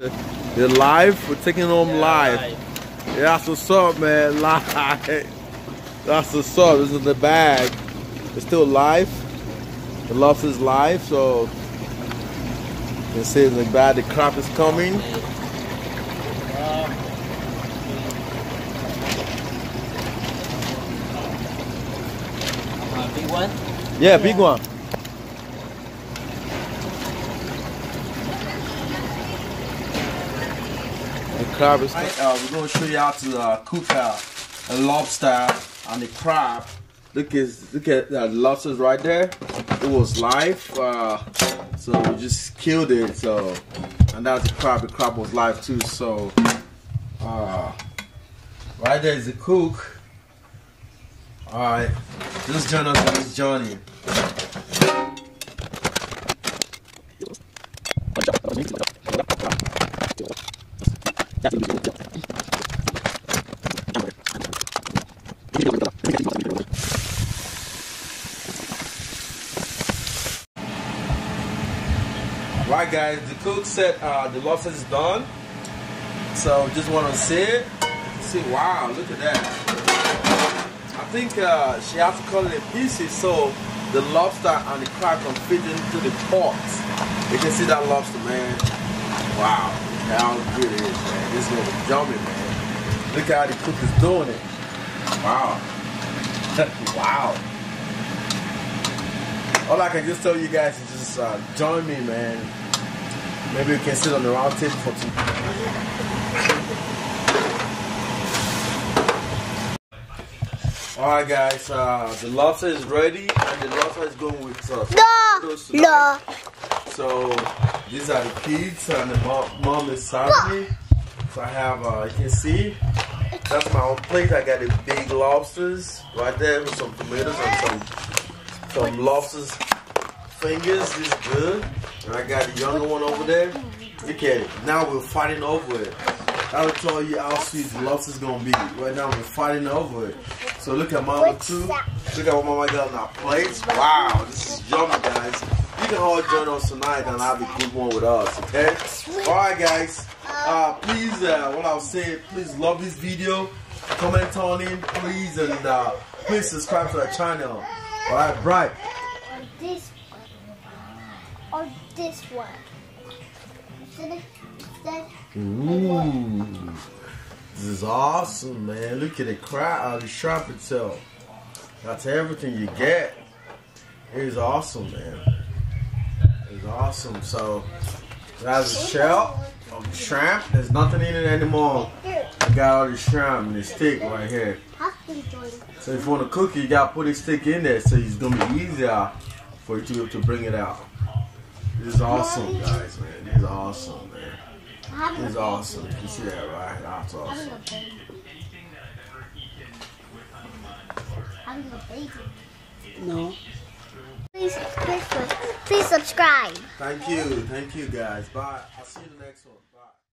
They're live. We're taking them live. Yeah, that's what's up, man. Live. That's what's up. This is the bag. It's still live. The lobster's live, so see in the bag the crop is coming. Uh, big one? Yeah, big one. Crab. Right, uh, we're gonna show you how to uh, cook uh, a lobster and the crab. Look at look at that lobsters right there. It was live, uh, so we just killed it. So, and that's the crab. The crab was live too. So, uh, right there is the cook. All right, just join us on this journey. Right, guys, the cook said uh, the lobster is done. So just want to see it. See, wow, look at that. I think uh, she has to cut it in pieces so the lobster and the crab can fit into the pot. You can see that lobster, man. Wow, how good it is, man. This is gonna be yummy, man. Look how the cook is doing it. Wow. wow. All I can just tell you guys is just uh, join me, man. Maybe we can sit on the round table for two. Alright guys, uh, the lobster is ready and the lobster is going with uh, No, no. So these are the kids and the mom, is me. So I have, uh, you can see, that's my own plate. I got the big lobsters right there with some tomatoes and some some lobsters fingers. This is good. And I got the younger one over there. It. Now we're fighting over it. I'll tell you how sweet the lobster's gonna be. Right now we're fighting over it. So look at mama too. Look at what mama got on our plates. Wow, this is yummy guys. You can all join us tonight and have a good one with us, okay? Alright guys. Uh, please, uh, what I was saying, please love this video. Comment on it, please, and uh, please subscribe to our channel. Alright, Bright. Or this one. Or this one. Instead Ooh, this is awesome, man. Look at the crowd, uh, the shop itself. That's everything you get. It is awesome, man. It's awesome. So, that's a shell of shrimp. There's nothing in it anymore. I got all the shrimp and the stick right here. So if you want to cook it, you gotta put a stick in there so it's gonna be easier for you to be able to bring it out. This is awesome, guys, man. This is awesome, man. This is awesome. You can see that, right? That's awesome. No. Please, subscribe. Thank you. Thank you, guys. Bye. I'll see you in the next one.